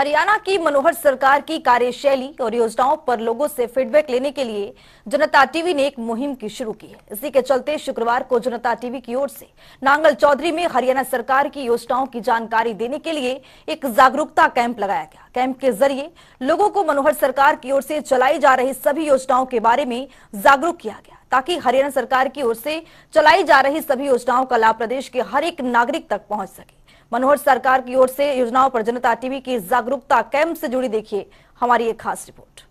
हरियाणा की मनोहर सरकार की कार्यशैली और योजनाओं पर लोगों से फीडबैक लेने के लिए जनता टीवी ने एक मुहिम की शुरू की है। इसी के चलते शुक्रवार को जनता टीवी की ओर से नांगल चौधरी में हरियाणा सरकार की योजनाओं की जानकारी देने के लिए एक जागरूकता कैंप लगाया गया। कैंप के ज़रिए लोगों को मनोहर सरकार की ओर से चलाई जा रही सभी योजनाओं के बारे में जागरूक किया गया। ताकि हरियाणा सरकार की ओर से चलाई जा रही सभी योजनाओं का लाभ प्रदेश के हर एक नागरिक तक पहुँच सके। मनोहर सरकार की ओर से योजनाओं पर जनता टीवी की जागरूकता कैंप से जुड़ी देखिए हमारी एक खास रिपोर्ट।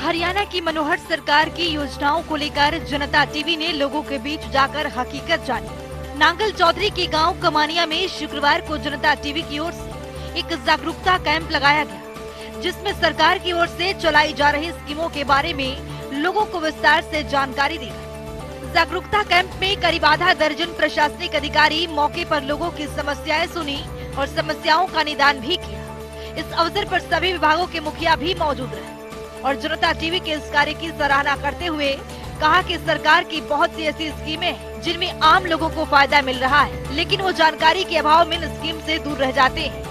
हरियाणा की मनोहर सरकार की योजनाओं को लेकर जनता टीवी ने लोगों के बीच जाकर हकीकत जानी। नांगल चौधरी के गाँव कमानिया में शुक्रवार को जनता टीवी की ओर से एक जागरूकता कैंप लगाया गया। जिसमें सरकार की ओर से चलाई जा रही स्कीमों के बारे में लोगों को विस्तार से जानकारी दी गई। जागरूकता कैंप में करीब आधा दर्जन प्रशासनिक अधिकारी मौके पर लोगों की समस्याएँ सुनी और समस्याओं का निदान भी किया। इस अवसर पर सभी विभागों के मुखिया भी मौजूद रहे। और जनता टीवी के इस कार्य की सराहना करते हुए कहा कि सरकार की बहुत सी ऐसी स्कीमें हैं जिनमें आम लोगों को फ़ायदा मिल रहा है, लेकिन वो जानकारी के अभाव में इन स्कीम से दूर रह जाते हैं।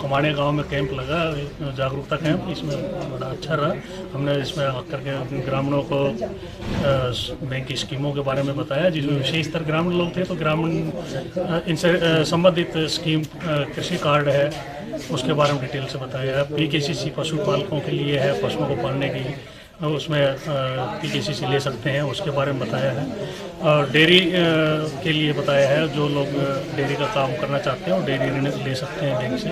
कमाने गाँव में कैंप लगा जागरूकता कैंप, इसमें बड़ा अच्छा रहा। हमने इसमें आकर के ग्रामीणों को बैंक की स्कीमों के बारे में बताया, जिसमें विशेष विशेषतर ग्रामीण लोग थे तो ग्रामीण इनसे संबंधित स्कीम कृषि कार्ड है, उसके बारे में डिटेल से बताया पी के सी पशुपालकों के लिए है, पशुओं को पालने की उसमें पी सी ले सकते हैं, उसके बारे में बताया है। और डेयरी के लिए बताया है, जो लोग डेयरी का काम करना चाहते हैं, वो डेयरी ऋण ले सकते हैं बैंक से।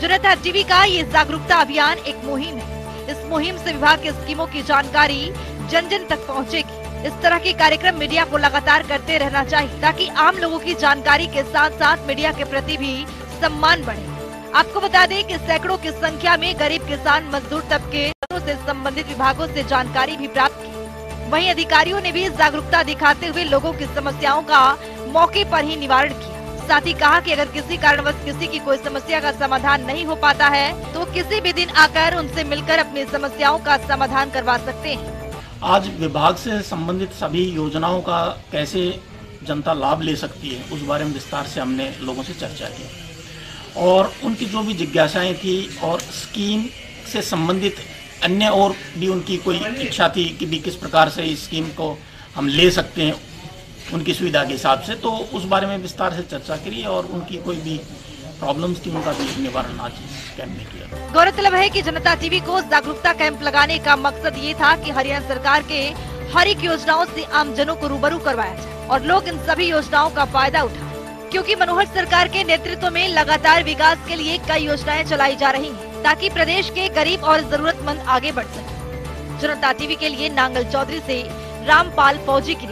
जनता टीवी का ये जागरूकता अभियान एक मुहिम है। इस मुहिम से विभाग की स्कीमों की जानकारी जन जन तक पहुँचेगी। इस तरह के कार्यक्रम मीडिया को लगातार करते रहना चाहिए, ताकि आम लोगों की जानकारी के साथ साथ मीडिया के प्रति भी सम्मान बढ़े। आपको बता दें कि सैकड़ों की संख्या में गरीब किसान मजदूर तबके से संबंधित विभागों से जानकारी भी प्राप्त की। वहीं अधिकारियों ने भी जागरूकता दिखाते हुए लोगों की समस्याओं का मौके पर ही निवारण किया। साथ ही कहा कि अगर किसी कारणवश किसी की कोई समस्या का समाधान नहीं हो पाता है तो किसी भी दिन आकर उनसे मिलकर अपनी समस्याओं का समाधान करवा सकते हैं। आज विभाग से संबंधित सभी योजनाओं का कैसे जनता लाभ ले सकती है, उस बारे में विस्तार से हमने लोगों से चर्चा की। और उनकी जो भी जिज्ञासाएँ थी और स्कीम से संबंधित अन्य और भी उनकी कोई इच्छा थी कि भी किस प्रकार से इस स्कीम को हम ले सकते हैं, उनकी सुविधा के हिसाब से तो उस बारे में विस्तार से चर्चा करी और उनकी कोई भी प्रॉब्लम्स थी, उनका भी निवारण आज कैंप में किया। गौरतलब है कि जनता टीवी को जागरूकता कैंप लगाने का मकसद ये था कि हरियाणा सरकार के हर एक योजनाओं से आमजनों को रूबरू करवाया और लोग इन सभी योजनाओं का फ़ायदा उठाएँ। क्योंकि मनोहर सरकार के नेतृत्व में लगातार विकास के लिए कई योजनाएँ चलाई जा रही हैं, ताकि प्रदेश के गरीब और जरूरतमंद आगे बढ़ सके। जनता टीवी के लिए नांगल चौधरी से रामपाल फौजी की